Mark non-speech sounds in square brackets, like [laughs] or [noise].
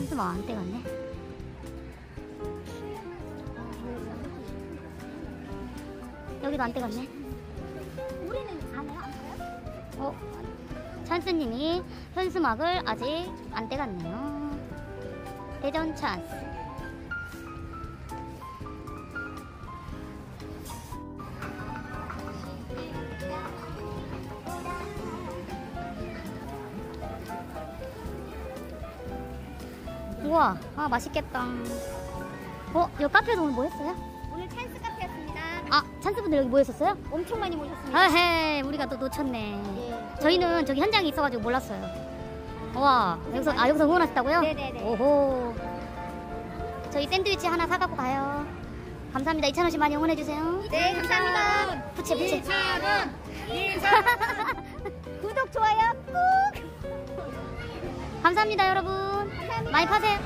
현수막 안 떼갔네. 여기도 안 떼 갔네. 우리는 안 해요? 안? 어, 찬스님이 현수막을 아직 안 떼 갔네요. 대전 찬스. 우와, 아 맛있겠다. 어, 여기 카페에서 오늘 뭐 했어요? 오늘 찬스 카페였습니다. 아, 찬스분들 여기 뭐 했었어요? 엄청 많이 모셨습니다. 아헤, 우리가 또 놓쳤네. 예. 저희는 저기 현장에 있어가지고 몰랐어요. 와 여기서 아 여기서 응원하셨다고요? 네네네. 오호. 저희 샌드위치 하나 사갖고 가요. 감사합니다. 2천 원씩 많이 응원해 주세요. 네, 감사합니다. 부채 부채. [laughs] 구독, 좋아요 꾹! 감사합니다 여러분. 많이 파세요.